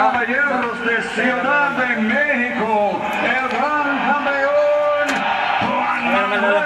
caballeros de Ciudad de México, el gran campeón Juan Manuel